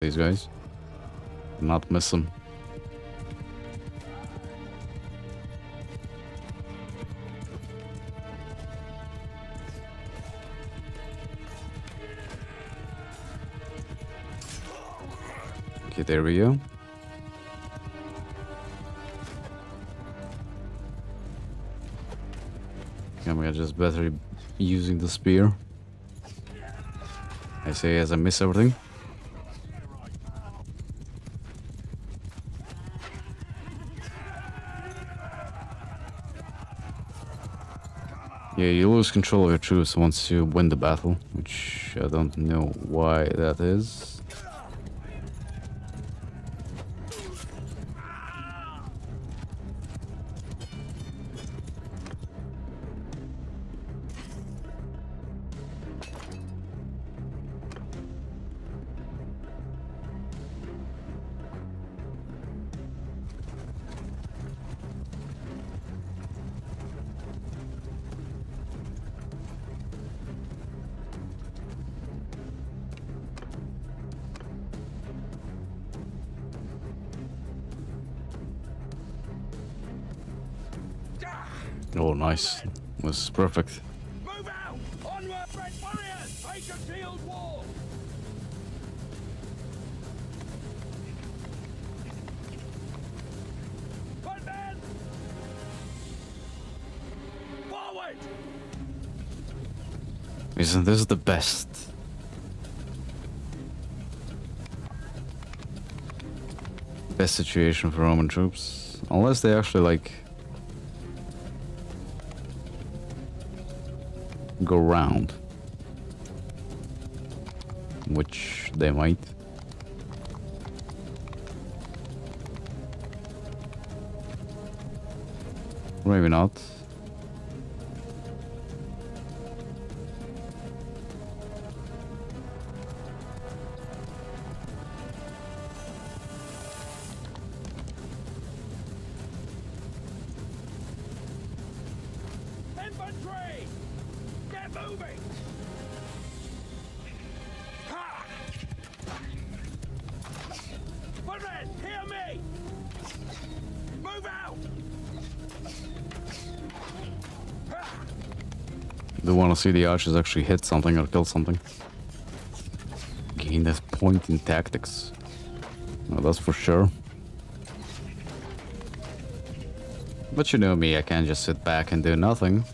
these guys. Not miss them. Okay, there we go. Yeah, we are just better using the spear. I say as I miss everything. Yeah, you lose control of your troops once you win the battle, which I don't know why that is. Nice. Was perfect. Move out! Onward, Red Warriors! Take a field wall! Fight men! Forward! Isn't this the best? Best situation for Roman troops. Unless they actually like go round. Which they might. Maybe not. See the archers actually hit something or kill something. Gain this point in tactics. No, that's for sure. But you know me, I can't just sit back and do nothing.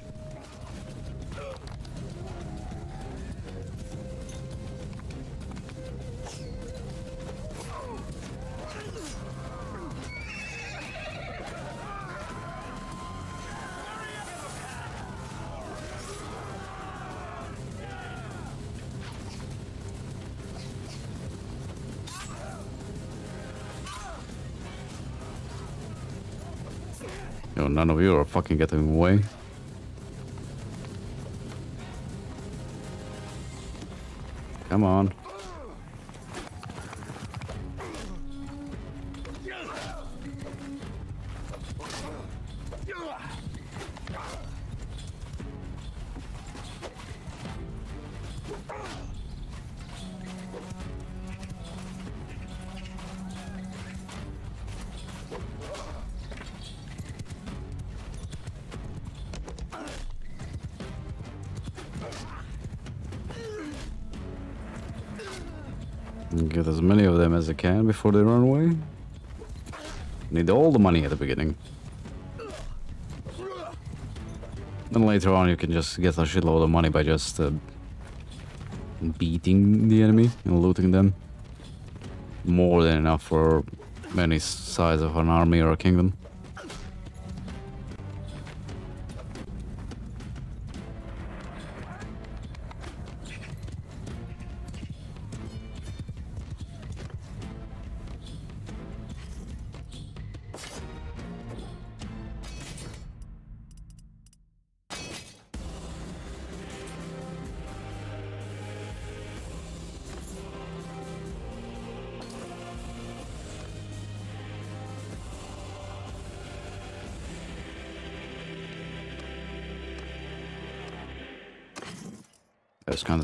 No, none of you are fucking getting away. Come on. Get as many of them as I can before they run away. Need all the money at the beginning. Then later on you can just get a shitload of money by just uh, beating the enemy and looting them. More than enough for any size of an army or a kingdom.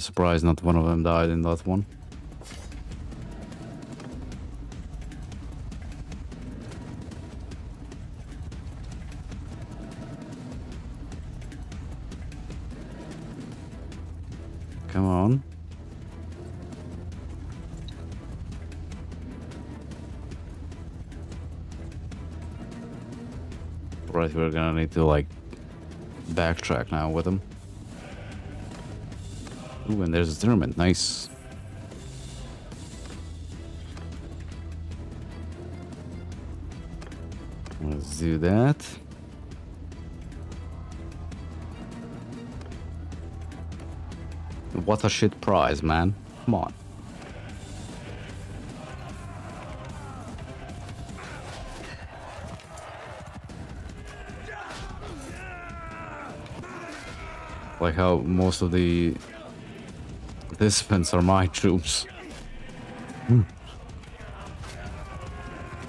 surprise not one of them died in that one. Come on. Right, we're gonna need to like backtrack now with him. Ooh, and there's a tournament. Nice. Let's do that. What a shit prize, man. Come on. Like how most of the participants are my troops. Hmm.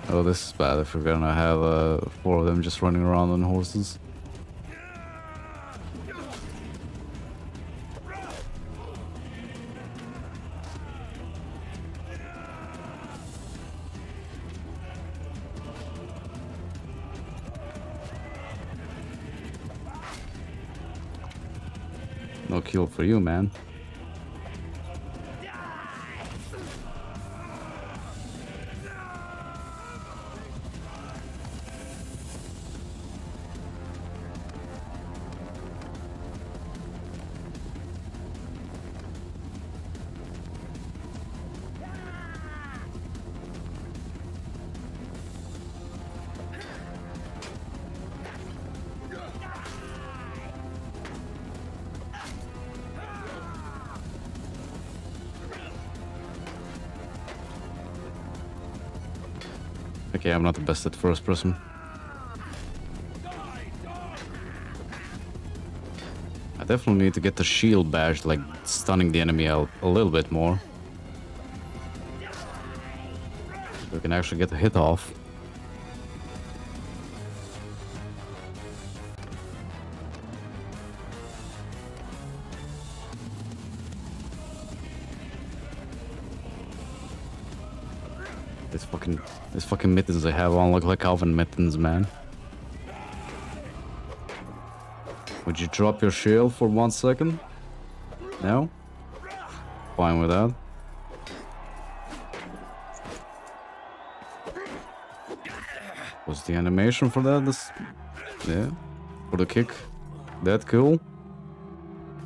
Oh, this is bad if we're gonna have uh, four of them just running around on horses. I'm not the best at first person. I definitely need to get the shield badge, like stunning the enemy out a little bit more. We can actually get the hit off. This fucking, fucking mittens I have on look like Calvin mittens, man. Would you drop your shield for one second? No? Fine with that. Was the animation for that? This, yeah, for the kick. That cool.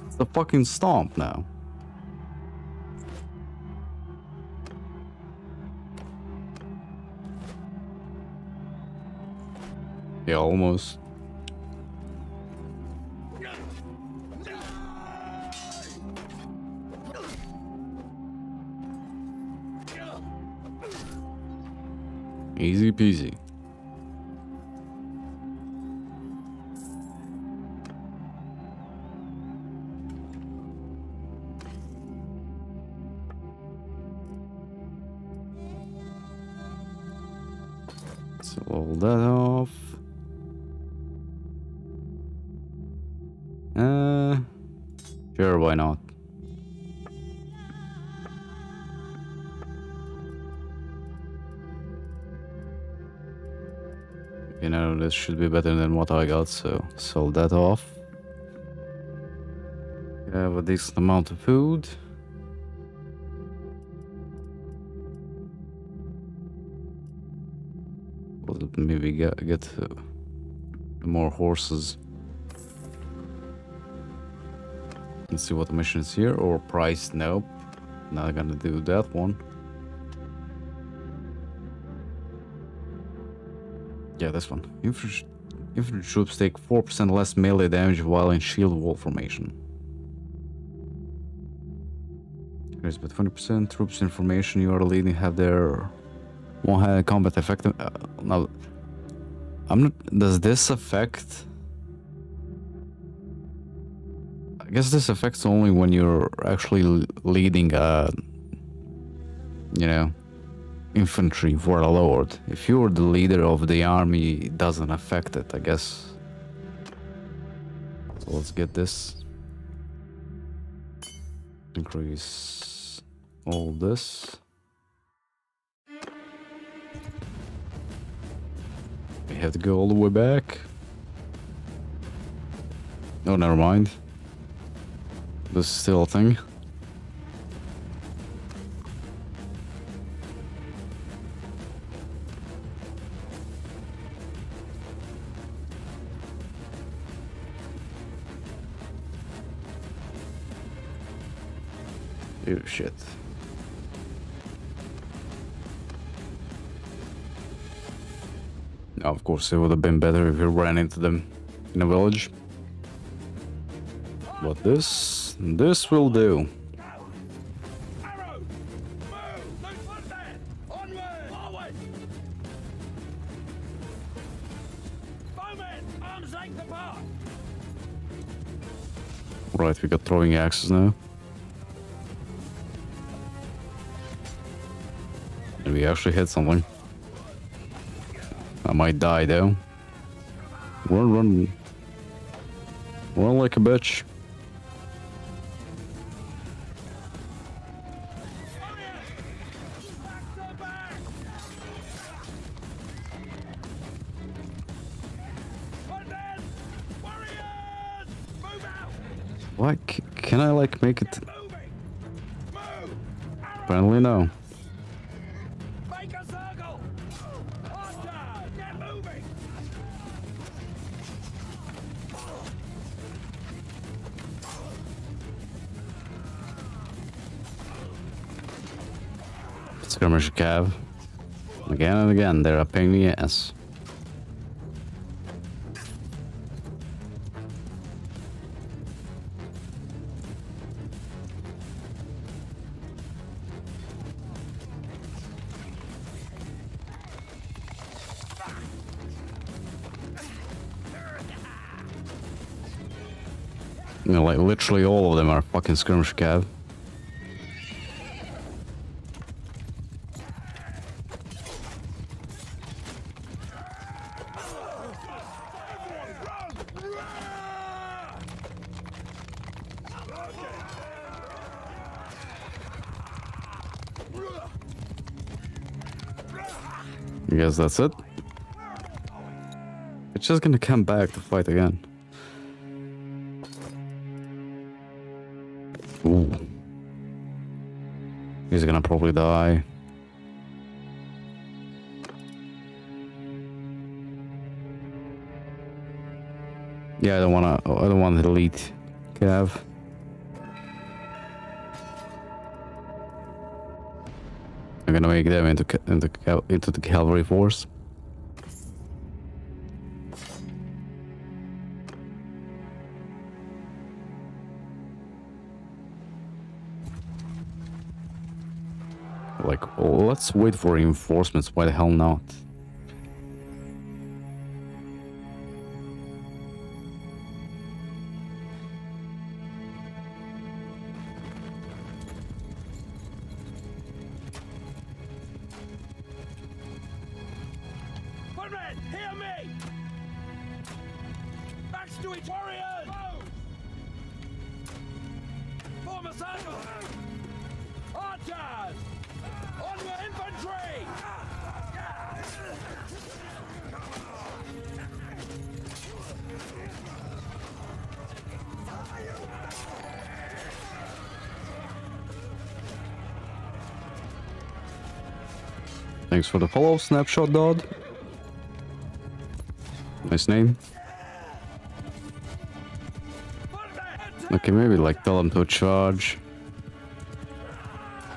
It's a fucking stomp now. Yeah, almost. Easy peasy. So all that this should be better than what I got, so sell that off. We have a decent amount of food. We'll maybe get, get uh, more horses. Let's see what the mission is here. Or price, nope. Not gonna do that one. Yeah, this one. Infantry, troops take 4% less melee damage while in shield wall formation. Increase by 20%. Troops in formation you are leading have their one-handed combat effect. Uh, now, I'm not. Does this affect? I guess this affects only when you're actually leading a, you know, infantry for a lord. If you're the leader of the army, it doesn't affect it, I guess. So let's get this. Increase all this. We have to go all the way back. Oh, never mind. This is still a thing. Shit. Of course, it would have been better if we ran into them in a village. But this, this will do. Right, we got throwing axes now. We actually hit something. I might die though. Run, run. Run like a bitch. Warriors! Back to back! Front end! Warriors! Move out! Why? Can I like make it Moving! Move! Skirmish cav. Again and again, they're a pain in the ass. You know, like literally all of them are fucking skirmish cav. Guess that's it. It's just gonna come back to fight again. Gonna make them into into into the cavalry force. Like, oh, let's wait for reinforcements. Why the hell not? For the follow, Snapshot Dodd. Nice name. Okay, maybe like tell them to charge.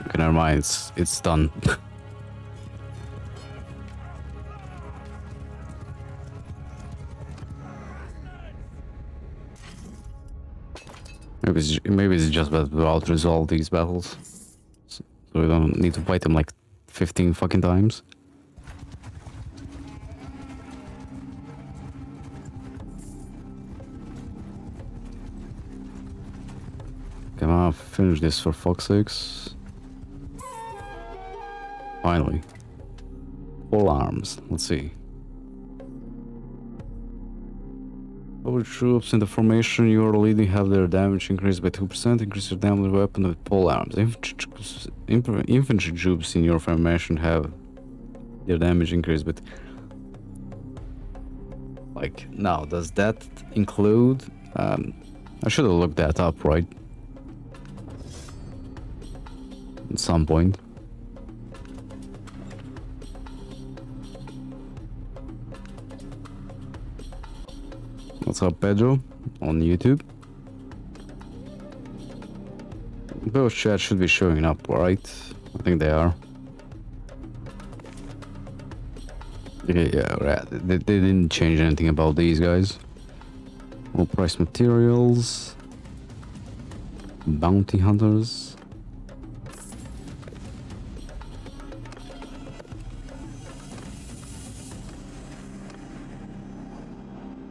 Okay, never mind. It's it's done. maybe it's, maybe it's just that we'll resolve these battles, so we don't need to fight them like fifteen fucking times. Come on, finish this for fuck's sakes. Finally. Full arms. Let's see. Our troops in the formation you are leading have their damage increased by 2%. Increase your damage weapon with pole arms. Infantry, infantry troops in your formation have their damage increased but Like, now, does that include. Um, I should have looked that up, right? At some point. What's up, Pedro? On YouTube. Those chats should be showing up, right? I think they are. Yeah, yeah, right. They, they didn't change anything about these guys. All price materials. Bounty hunters.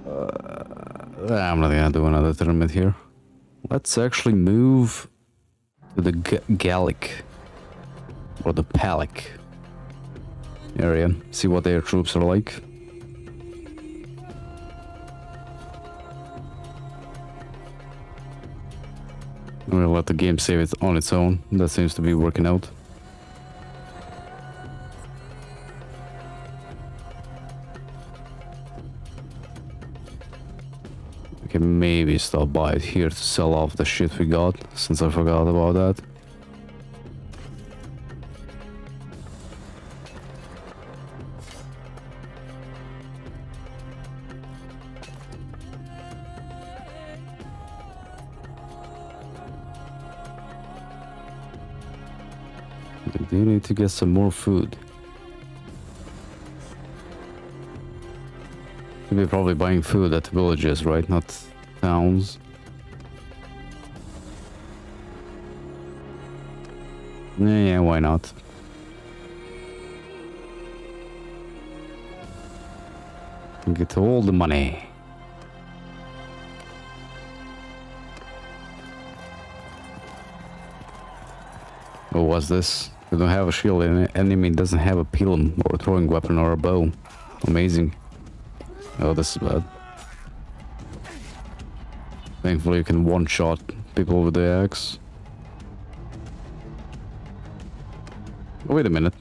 Uh, I'm not gonna do another tournament here. Let's actually move the G Gallic or the Palic area. See what their troops are like. Gonna let the game save it on its own. That seems to be working out. Can maybe stop by it here to sell off the shit we got, since I forgot about that. I do need to get some more food. Should be probably buying food at villages, right? Not towns. Yeah, yeah, why not? Get all the money. What was this? We don't have a shield and enemy doesn't have a pilum or a throwing weapon or a bow. Amazing. Oh, this is bad. Thankfully you can one-shot people with the axe. Oh, wait a minute.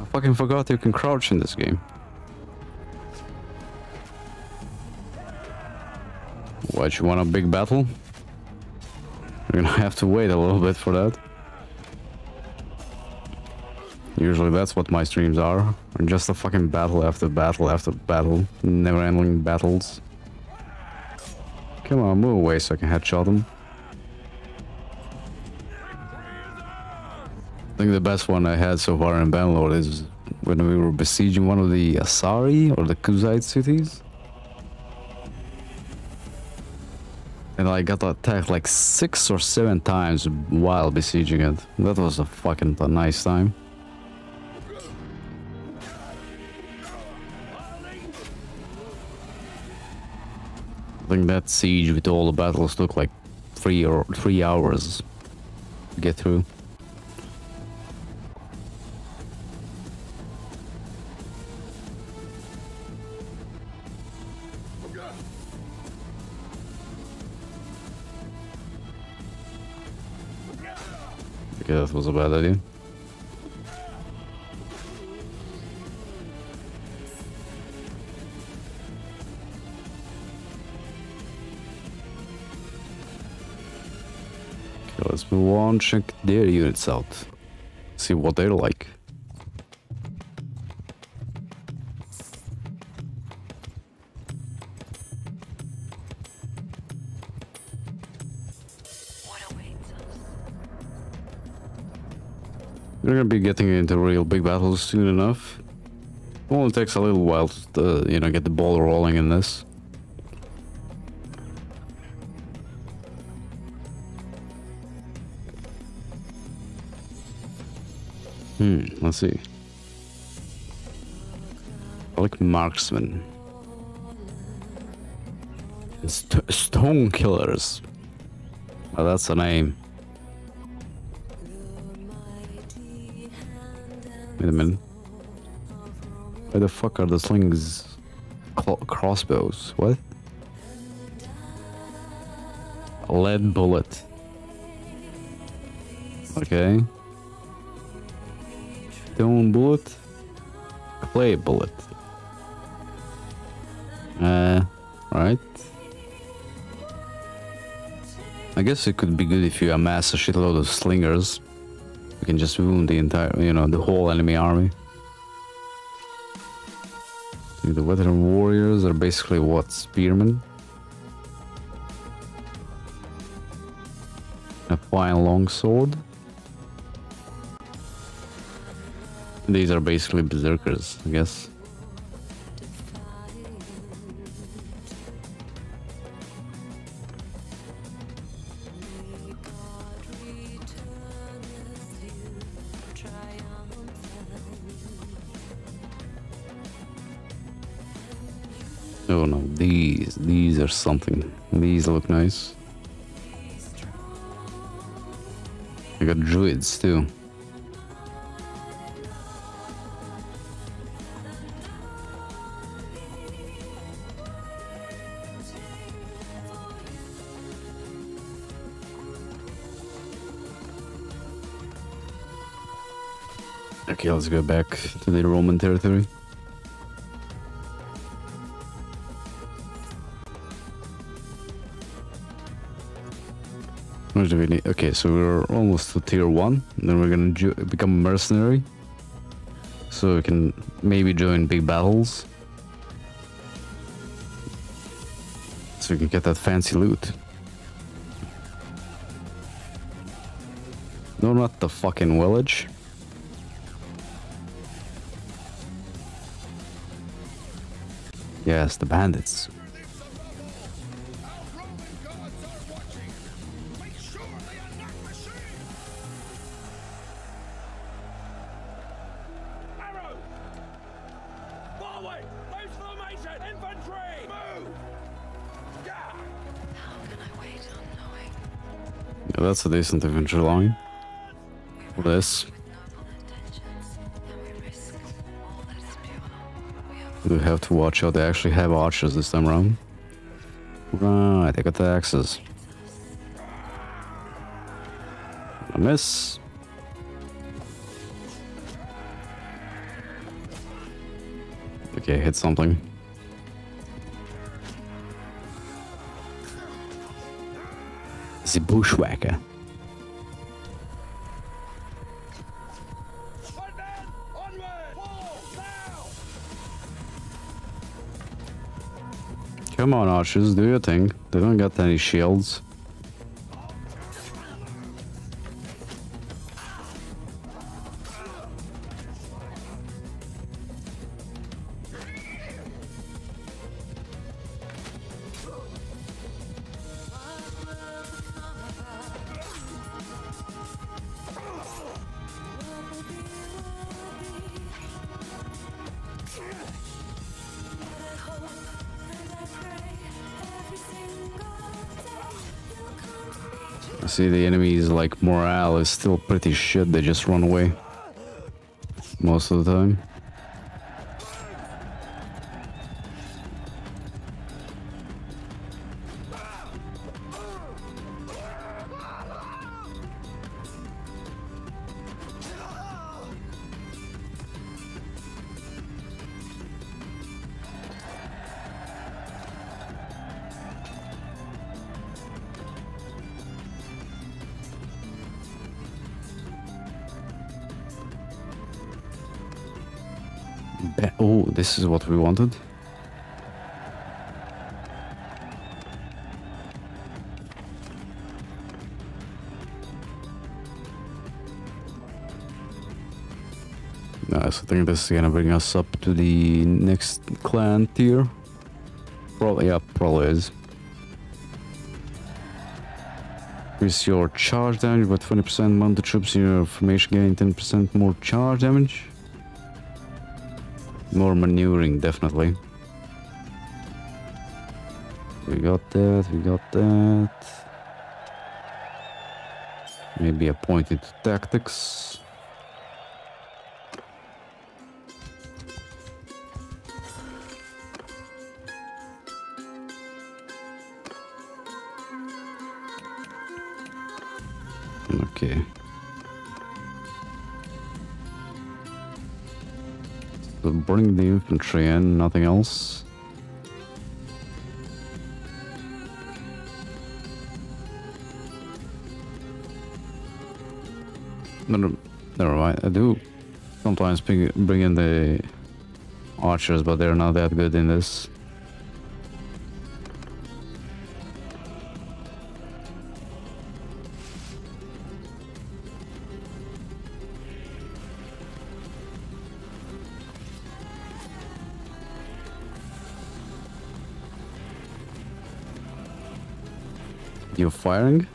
I fucking forgot you can crouch in this game. What, you want a big battle? You're gonna have to wait a little bit for that. Usually that's what my streams are. Just a fucking battle after battle after battle. Never ending battles. Come on, move away so I can headshot them. I think the best one I had so far in Bannerlord is when we were besieging one of the Aserai or the Khuzait cities. And I got attacked like six or seven times while besieging it. That was a fucking nice time. Think that siege with all the battles took like three or three hours to get through. Okay, that was a bad idea. Let's move on, check their units out. See what they're like. We're gonna be getting into real big battles soon enough. It Only takes a little while to, uh, you know, get the ball rolling in this. Hmm, let's see. I like marksman. St stone killers. Well, that's a name. Wait a minute. Where the fuck are the slings crossbows? What? Lead bullet. Okay. Stone bullet. Clay bullet. Uh, right. I guess it could be good if you amass a shitload of slingers. You can just wound the entire, you know, the whole enemy army. The veteran warriors are basically what? Spearmen? A fine longsword? These are basically berserkers, I guess. Oh no, these, these are something. These look nice. I got druids too. Let's go back to the Roman territory. What do we need? Okay, so we're almost to tier 1. Then we're gonna become a mercenary. So we can maybe join big battles. So we can get that fancy loot. No, not the fucking village. Formation. the Yeah, that's a decent infantry line. This. We have to watch out. They actually have archers this time around. Right, they got the axes. A miss. Okay, hit something. The bushwhacker. Come on, archers, do your thing. They don't got any shields. Like morale is still pretty shit. They just run away most of the time. This is what we wanted. Nice. I think this is gonna bring us up to the next clan tier. Probably, yeah, probably is. Increase your charge damage by 20%. Mounted troops in your formation gain 10% more charge damage. More maneuvering, definitely. We got that, we got that. Maybe a point into tactics. Bring the infantry in, nothing else. No, no, never mind. I do sometimes bring, bring in the archers, but they're not that good in this. You firing?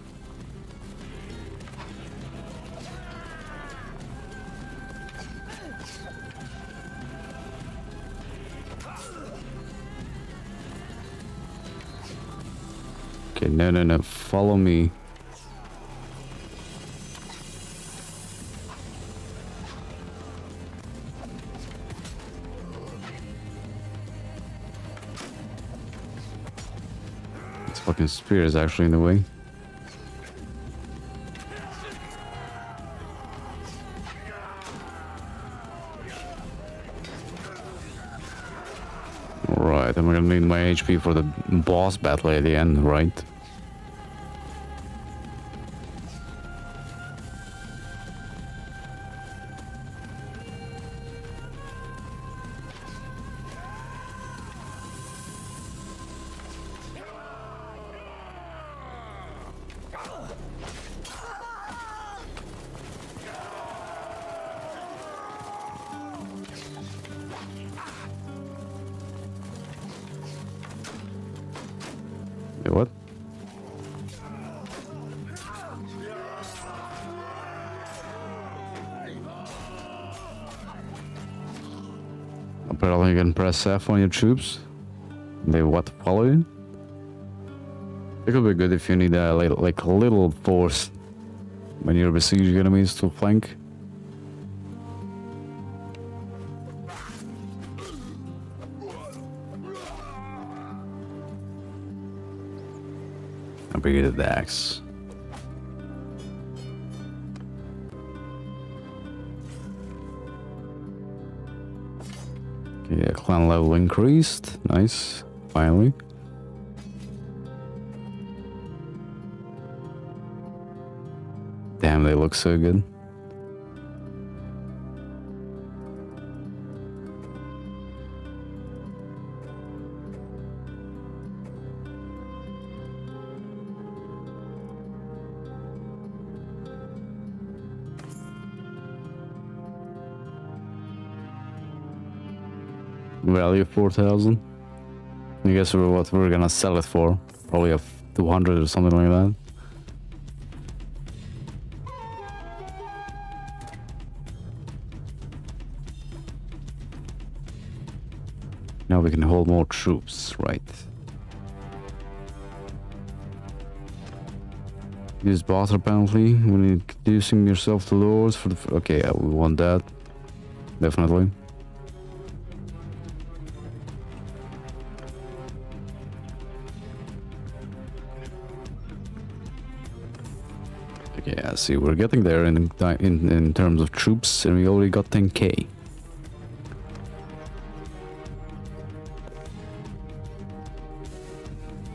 Okay, no, no, no. Follow me. Fucking spear is actually in the way. Right, I'm gonna need my HP for the boss battle at the end, right? Apparently you press F on your troops. They what follow you? It could be good if you need a little, like a little force when you're besieging enemies to flank. I bring the axe. Okay, clan level increased. Nice. Finally. Damn, they look so good. Value 4000. I guess what we're gonna sell it for. Probably a 200 or something like that. Now we can hold more troops, right? Use barter penalty when introducing yourself to lords for the. Okay, yeah, we want that. Definitely. I see. We're getting there in, in in terms of troops, and we already got 10k.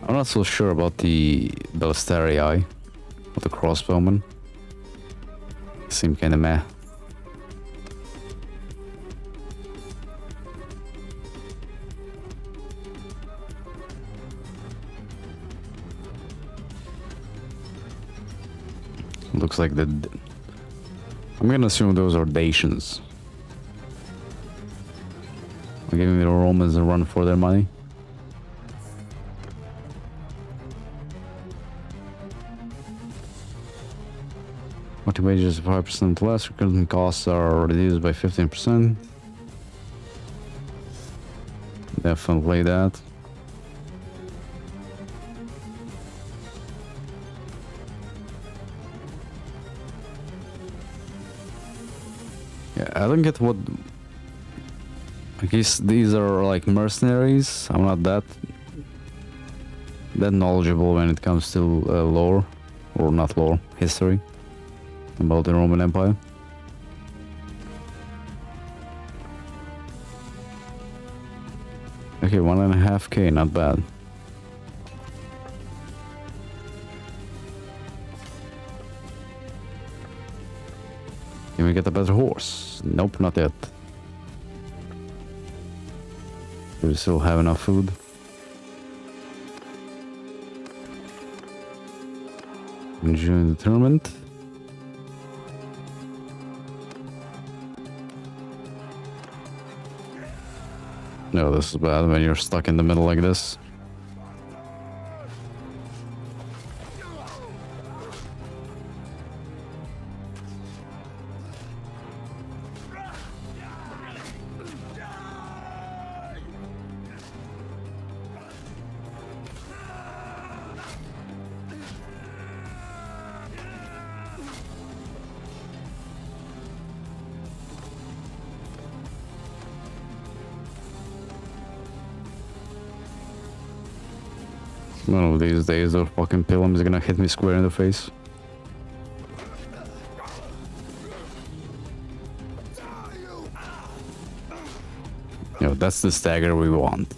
I'm not so sure about the Ballistarii, or the crossbowmen. Seem kinda meh. Looks like the. I'm gonna assume those are Dacians. I'm giving the Romans a run for their money. Multi wages 5% less, recruitment costs are reduced by 15%. Definitely that. Don't get what. I guess these are like mercenaries. I'm not that that knowledgeable when it comes to uh, lore, or not lore, history about the Roman Empire. Okay, one and a half K, not bad. Can we get a better horse? Nope, not yet. Do we still have enough food? Enjoying the tournament. No, this is bad when you're stuck in the middle like this. Fucking pilums are gonna hit me square in the face. Know, that's the stagger we want.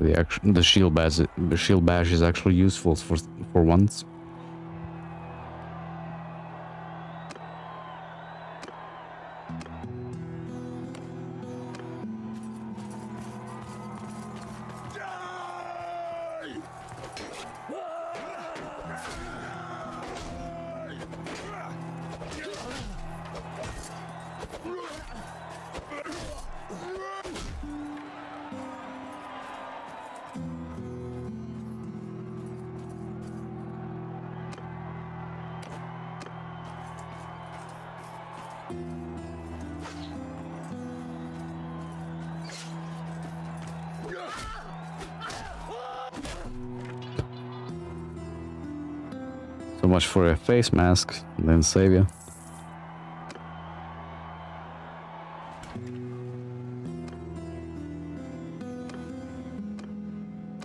The action, the shield bash, the shield bash is actually useful for for once. Much for your face mask, then save you.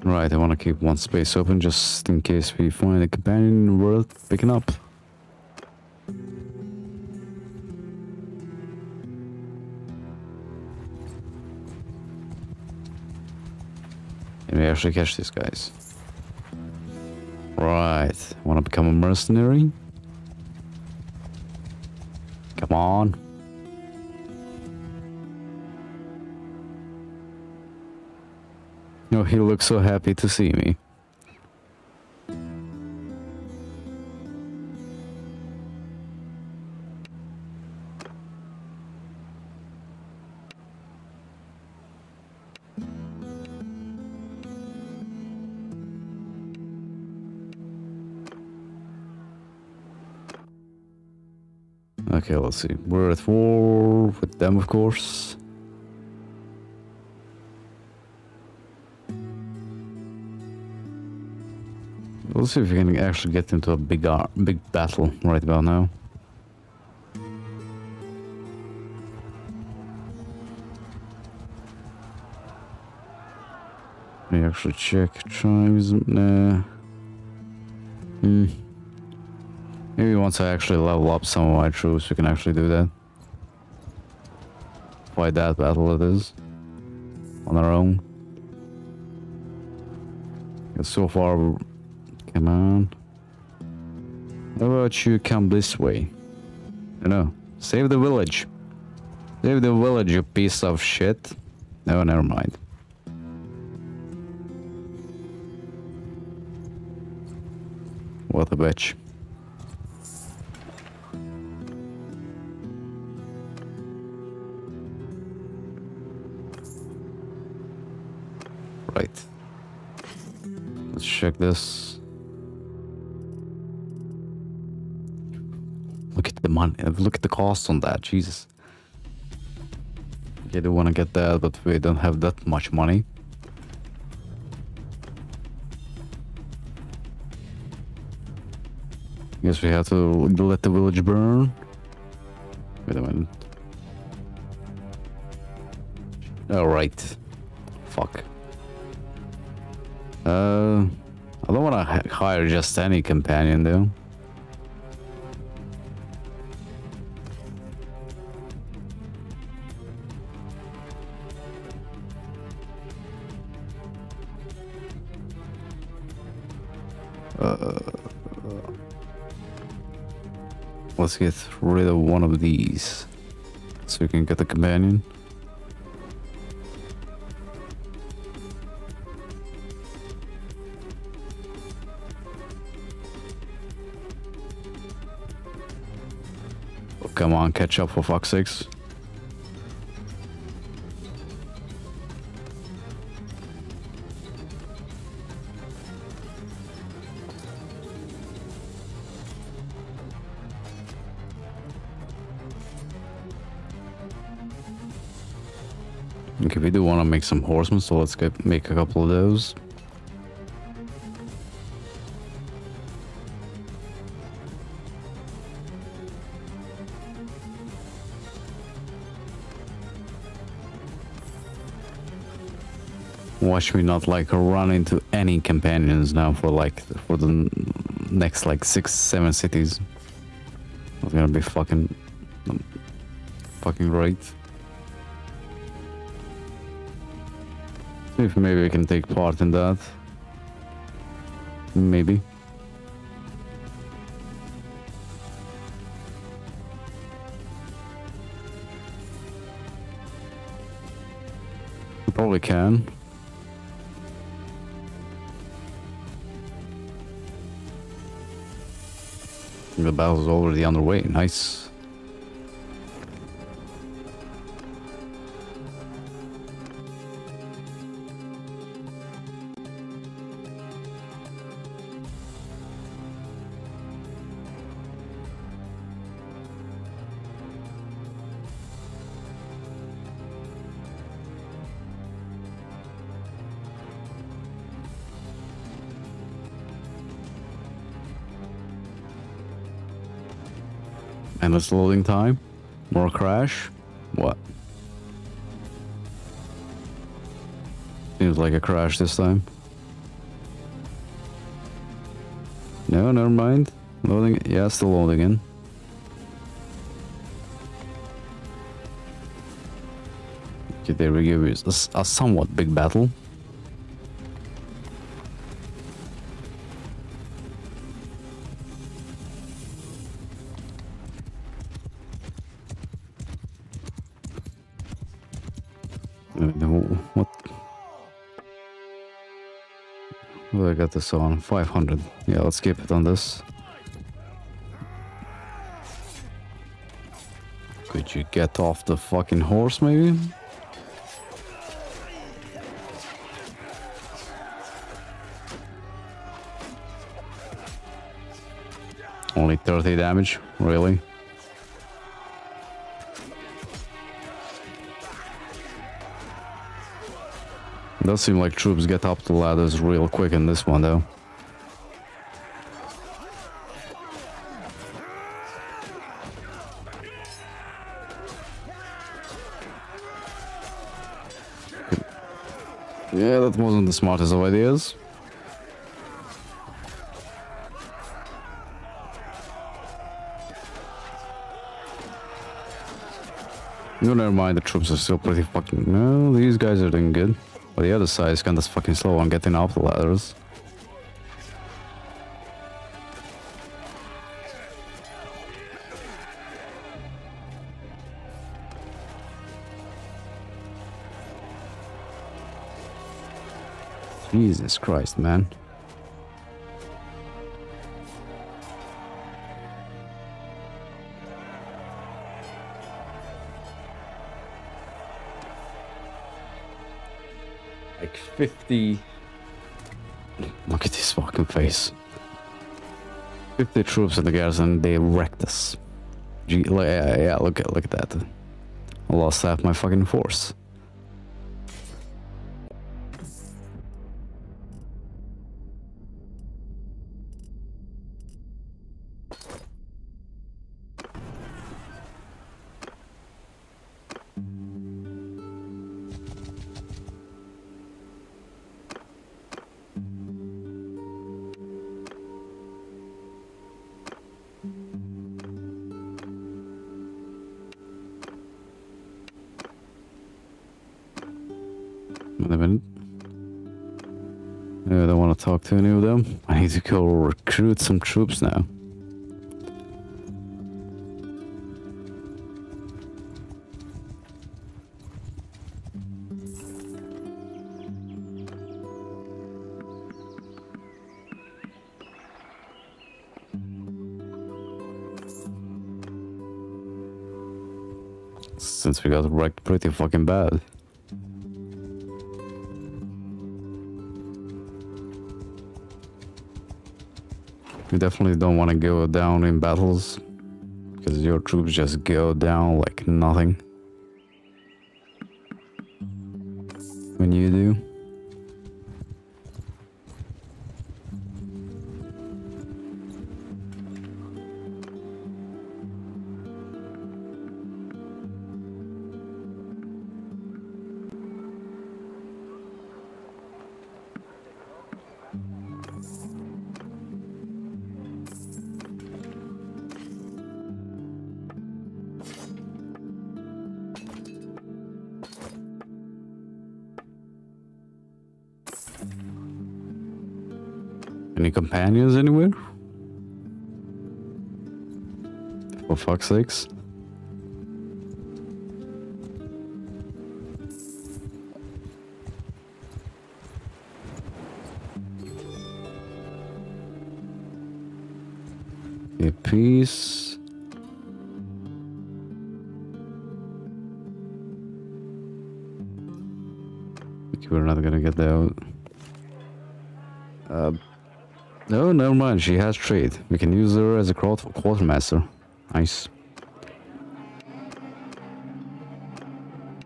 Right, I want to keep one space open just in case we find a companion worth picking up. Can we actually catch these guys? Become a mercenary? Come on. Oh, he looks so happy to see me. Let's see. We're at war with them, of course. Let's see if we can actually get into a big, big battle right about now. Let me actually check tribes. Nah. Hmm. Maybe once I actually level up some of my troops, we can actually do that. Fight that battle it is. On our own. 'Cause so far, come on. How about you come this way? You know, save the village. Save the village, you piece of shit. No, never mind. What a bitch. Right. Let's check this. Look at the money. Look at the cost on that. Jesus. Okay, do want to get that, but we don't have that much money. Guess we have to let the village burn. Wait a minute. All right. Fuck. Uh, I don't want to hire just any companion though. Uh, let's get rid of one of these so we can get the companion. Come on, catch up for fuck's sakes. Okay, we do want to make some horsemen, so let's get make a couple of those. Watch me not like run into any companions now for like for the next like six seven cities. It's gonna be fucking um, fucking great. See if maybe we can take part in that. Maybe. We Probably can. The battle's already underway. Nice. Endless loading time. More crash. What? Seems like a crash this time. No, never mind. Loading. Yeah, still loading in. Okay, there we go. A a somewhat big battle. What I this on 500. Yeah, let's keep it on this. Could you get off the fucking horse, maybe? Only 30 damage, really? Does seem like troops get up the ladders real quick in this one, though. Yeah, that wasn't the smartest of ideas. No, never mind, the troops are still pretty fucking... No, these guys are doing good. But the other side is kinda fucking slow on getting up the ladders. Jesus Christ, man. Like 50. Look at this fucking face. 50 troops in the garrison, they wrecked us. Gee, yeah, yeah, look at look at that. I lost half my fucking force. Go recruit some troops now. Since we got wrecked pretty fucking bad. You definitely don't want to go down in battles because your troops just go down like nothing Any companions anywhere? For fuck's sakes. A piece. We're not gonna get that. Uh, no, never mind. She has trade. We can use her as a quartermaster. Nice.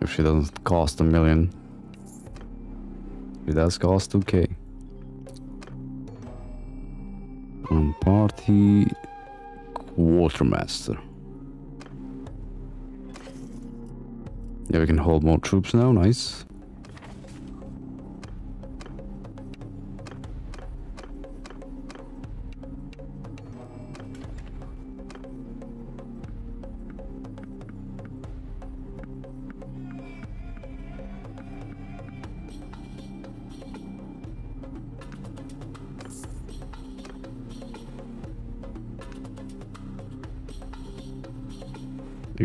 If she doesn't cost a million. It does cost 2k. Um, party quartermaster. Yeah, we can hold more troops now. Nice.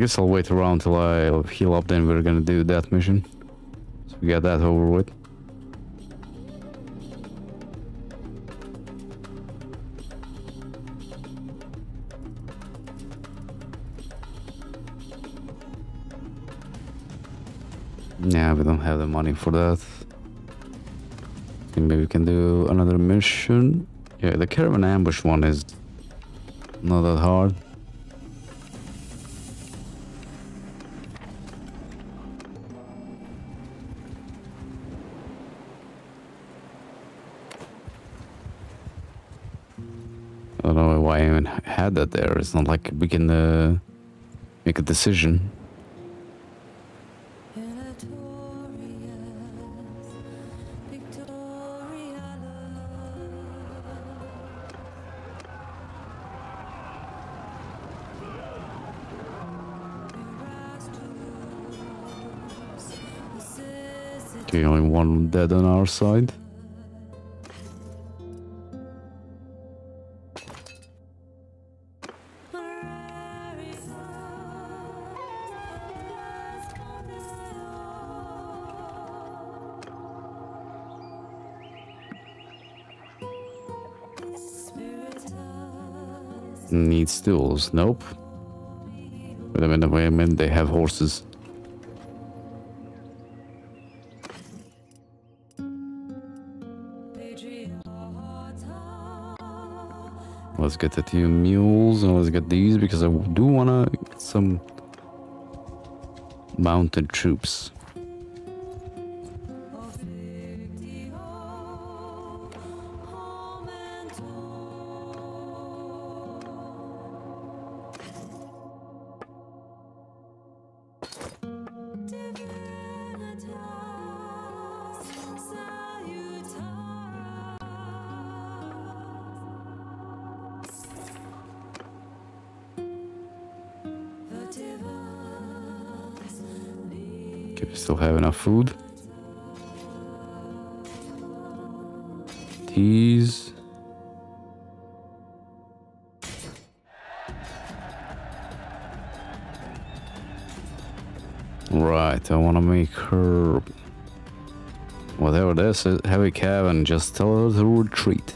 Guess I'll wait around till I heal up, then we're gonna do that mission. So we get that over with. Yeah, we don't have the money for that. Maybe we can do another mission. Yeah, the caravan ambush one is not that hard. That there. It's not like we can uh, make a decision. Okay, only one dead on our side. Needs tools. Nope. Wait a minute, wait a minute. They have horses. Let's get the two mules and let's get these because I do want to get some mounted troops. Still have enough food. These. Right, I want to make her whatever this is, heavy cabin, just tell her to retreat.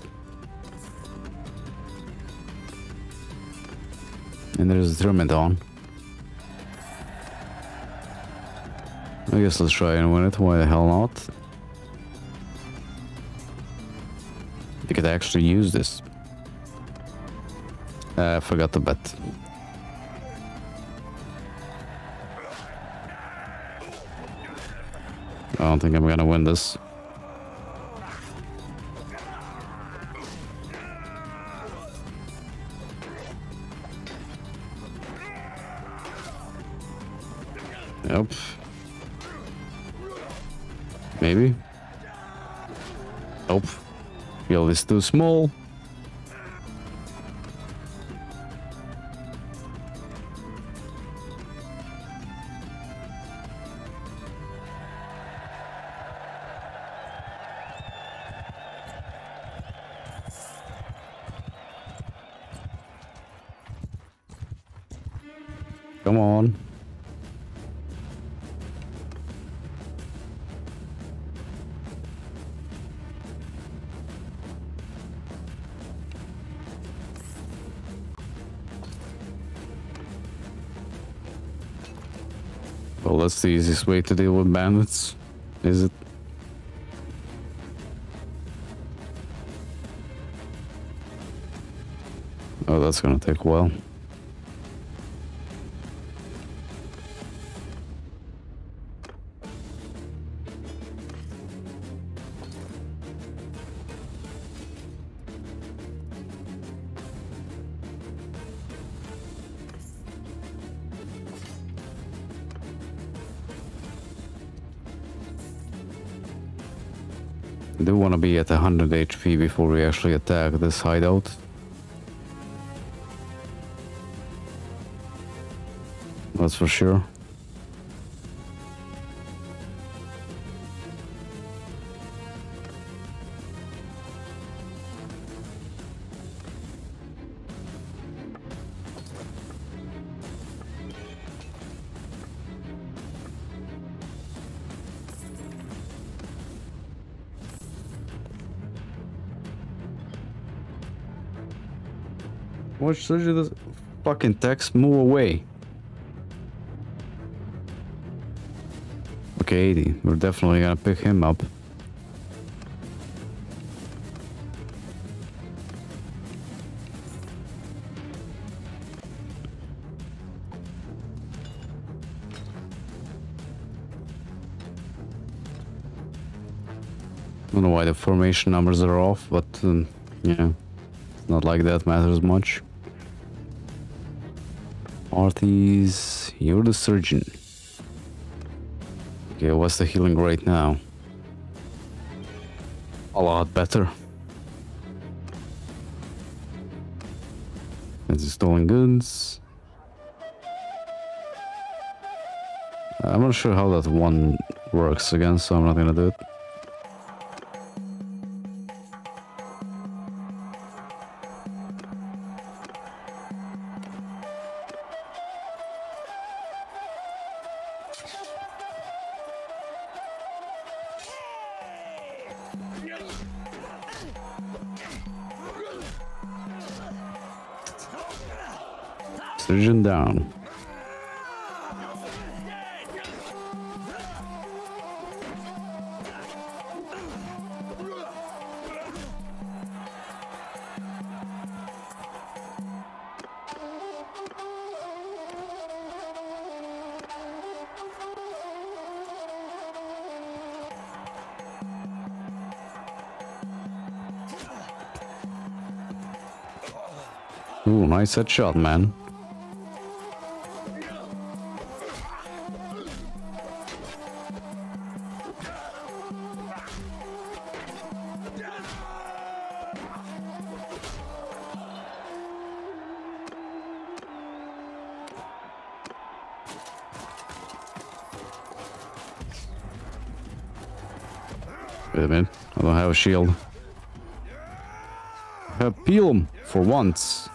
And there's a Thermidon. I guess let's try and win it. Why the hell not? They could actually use this. Uh, I forgot to bet. I don't think I'm gonna win this. Maybe. Nope. Field is too small. Easiest way to deal with bandits, is it? Oh, that's gonna take a while. Do want to be at 100 HP before we actually attack this hideout. That's for sure. Should you this fucking text? Move away. Okay, 80. We're definitely gonna pick him up. don't know why the formation numbers are off, but um, yeah, it's not like that matters much. Arties, you're the surgeon. Okay, what's the healing rate now? A lot better. It's stolen goods. I'm not sure how that one works again, so I'm not gonna do it. Nice headshot, man. Wait a minute. I don't have a shield. 'em for once.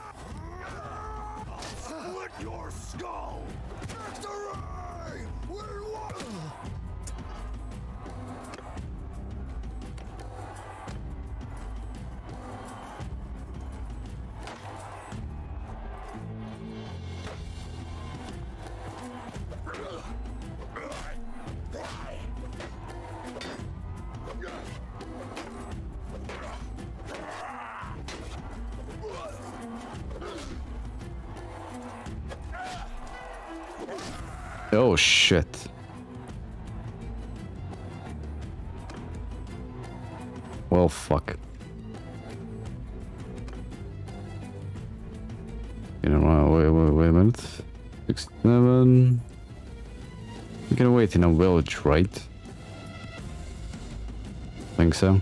Oh shit. Well, fuck. You know, uh, wait, wait, wait a minute. Six, seven. We can wait in a village, right? Think so.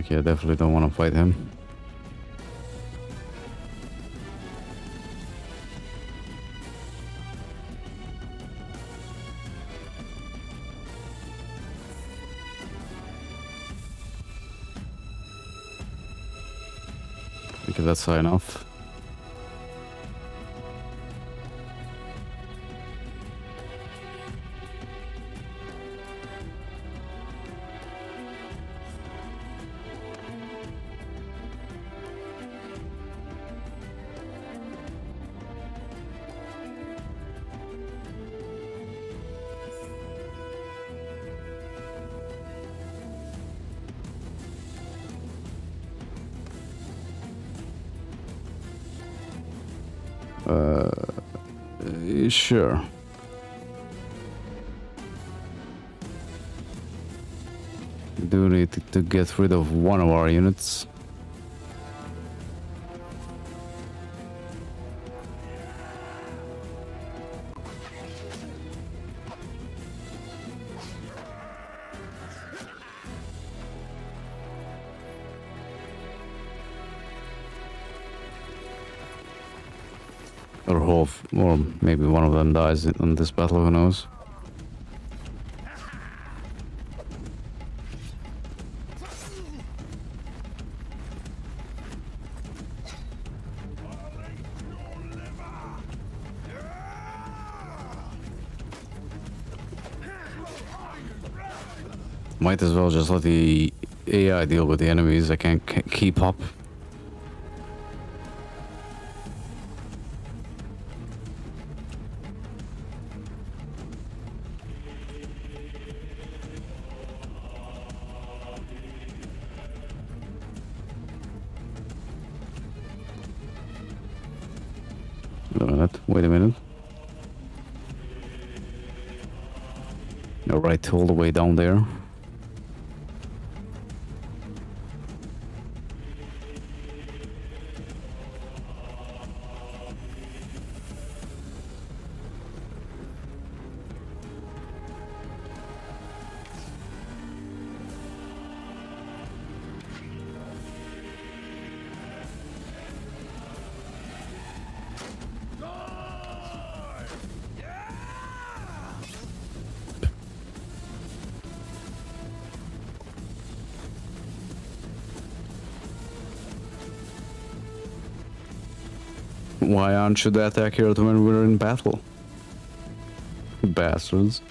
Okay, I definitely don't want to fight him. That's high enough. Sure. Do need to get rid of one of our units. Or half, or maybe one of them dies in this battle, who knows? Might as well just let the AI deal with the enemies. I can't keep up. Why aren't you when we're in battle? Bastards.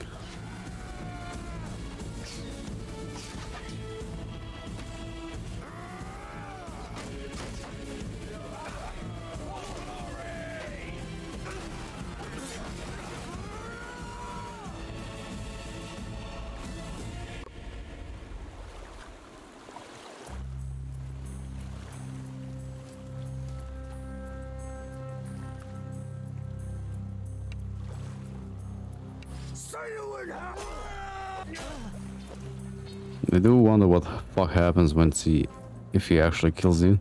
I do wonder what fuck happens when he, if he actually kills you.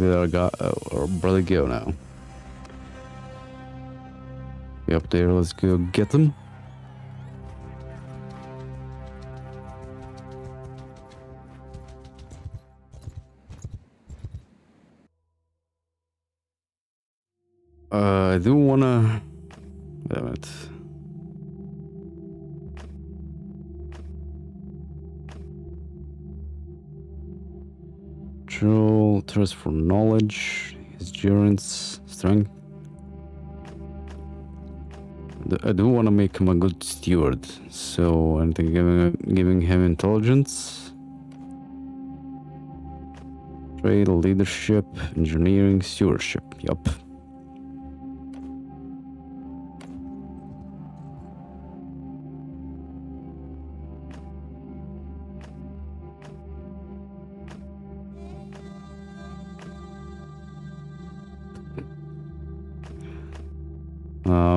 Did guy, uh, brother go now? Okay, up there, let's go get them. Endurance, strength. I do want to make him a good steward, so I'm giving, giving him intelligence, trade, leadership, engineering, stewardship. Yup.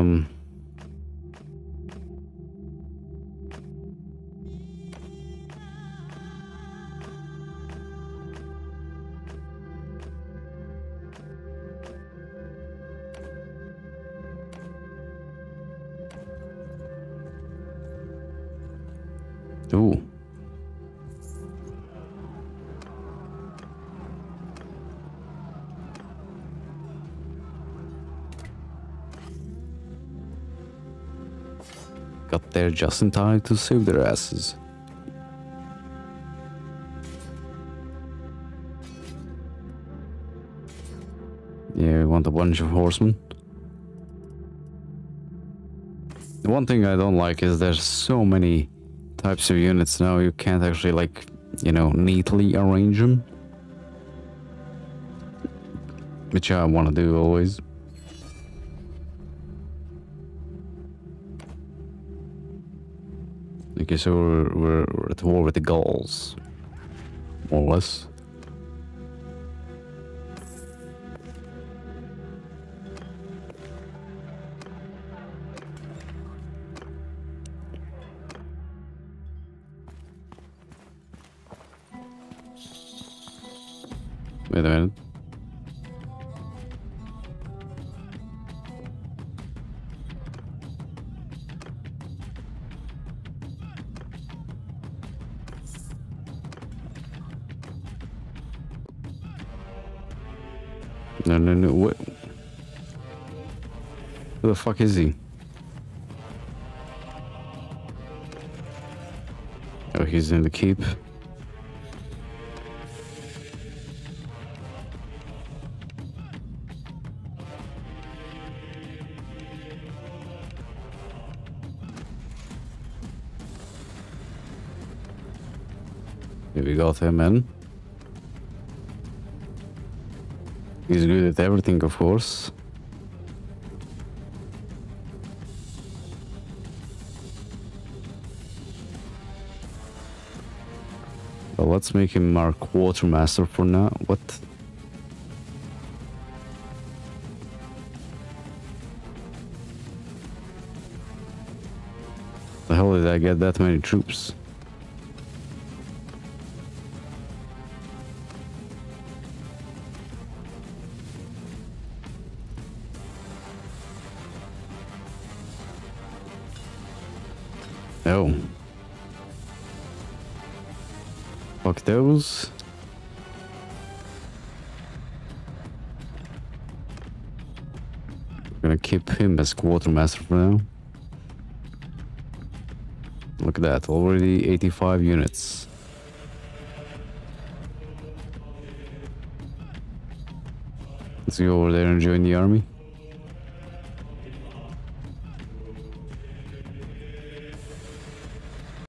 Um. There just in time to save their asses. Yeah, we want a bunch of horsemen. The one thing I don't like is there's so many types of units now you can't actually like, you know, neatly arrange them. Which I want to do always. Okay, so we're, we're, we're at war with the Gauls. More or less. No, no, no. What? Who the fuck is he? Oh, he's in the keep. Here we got him in. He's good at everything, of course. Well, let's make him our quartermaster for now. What? The hell did I get that many troops? Those. Gonna keep him as quartermaster for now. Look at that, already 85 units. Let's go over there and join the army.